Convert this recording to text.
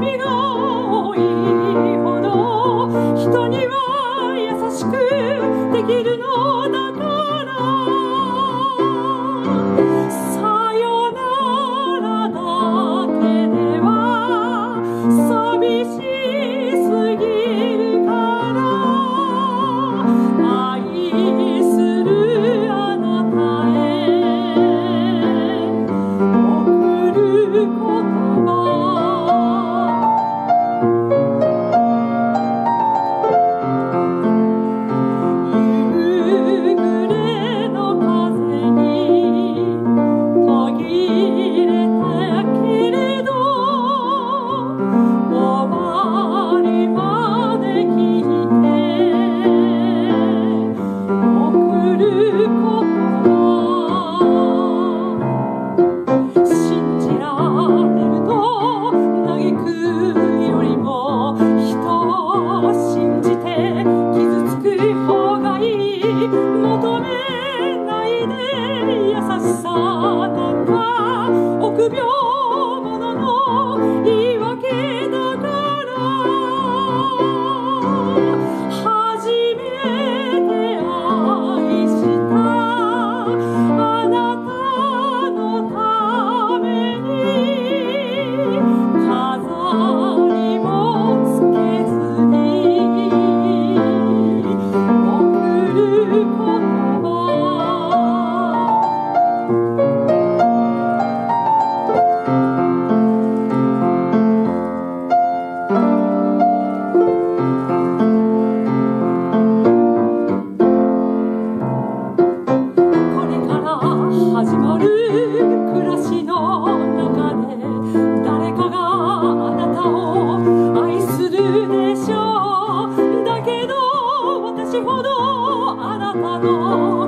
mira 路。